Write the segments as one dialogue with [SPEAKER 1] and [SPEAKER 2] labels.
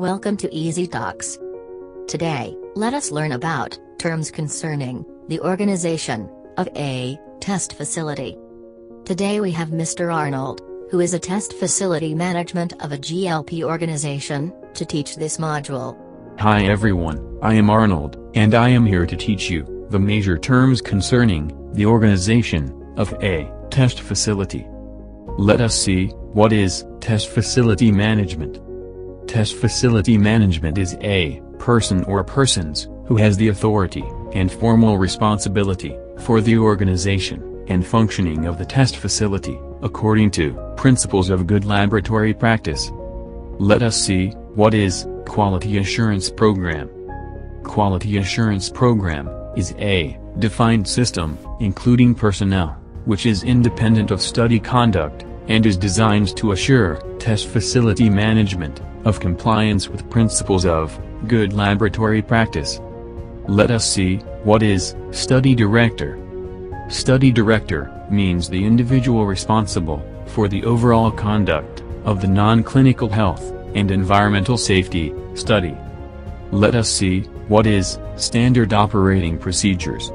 [SPEAKER 1] Welcome to EasyTox. Today, let us learn about terms concerning the organization of a test facility. Today we have Mr. Arnold, who is a test facility management of a GLP organization, to teach this module.
[SPEAKER 2] Hi everyone, I am Arnold, and I am here to teach you the major terms concerning the organization of a test facility. Let us see what is test facility management. Test facility management is a person or persons who has the authority and formal responsibility for the organization and functioning of the test facility, according to principles of good laboratory practice. Let us see what is Quality Assurance Program. Quality Assurance Program is a defined system, including personnel, which is independent of study conduct, and is designed to assure test facility management of compliance with principles of good laboratory practice. Let us see what is study director. Study director means the individual responsible for the overall conduct of the non-clinical health and environmental safety study. Let us see what is standard operating procedures.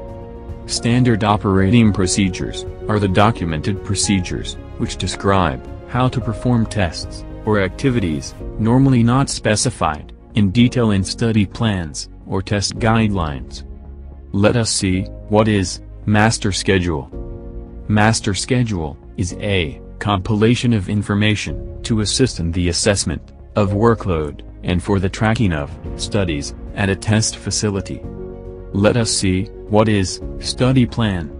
[SPEAKER 2] Standard operating procedures are the documented procedures which describe how to perform tests or activities, normally not specified, in detail in study plans, or test guidelines. Let us see, what is, Master Schedule. Master Schedule, is a, compilation of information, to assist in the assessment, of workload, and for the tracking of, studies, at a test facility. Let us see, what is, Study Plan.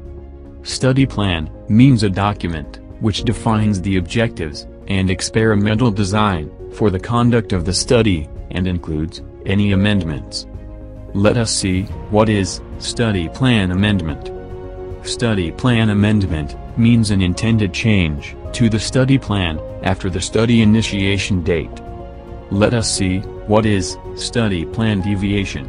[SPEAKER 2] Study Plan, means a document, which defines the objectives, and experimental design, for the conduct of the study, and includes, any amendments. Let us see, what is, study plan amendment. Study plan amendment, means an intended change, to the study plan, after the study initiation date. Let us see, what is, study plan deviation.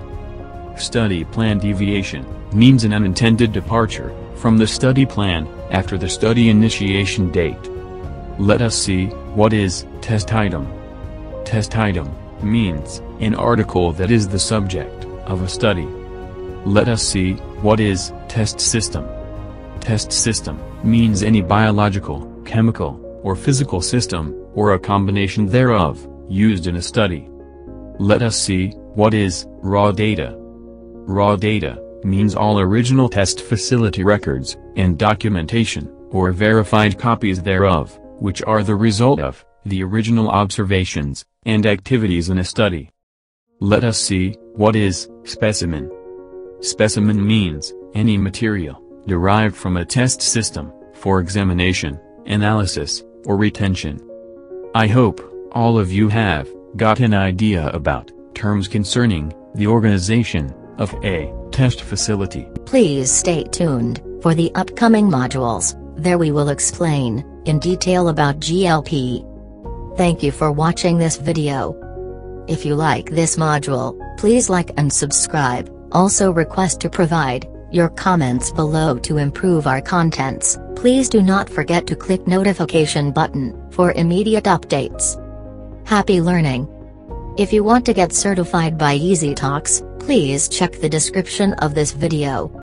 [SPEAKER 2] Study plan deviation, means an unintended departure, from the study plan, after the study initiation date. Let us see, what is, test item. Test item, means, an article that is the subject, of a study. Let us see, what is, test system. Test system, means any biological, chemical, or physical system, or a combination thereof, used in a study. Let us see, what is, raw data. Raw data, means all original test facility records, and documentation, or verified copies thereof which are the result of, the original observations, and activities in a study. Let us see, what is, specimen. Specimen means, any material, derived from a test system, for examination, analysis, or retention. I hope, all of you have, got an idea about, terms concerning, the organization, of a, test facility.
[SPEAKER 1] Please stay tuned, for the upcoming modules, there we will explain, in detail about GLP. Thank you for watching this video. If you like this module, please like and subscribe, also request to provide, your comments below to improve our contents, please do not forget to click notification button, for immediate updates. Happy learning! If you want to get certified by EasyTox, please check the description of this video.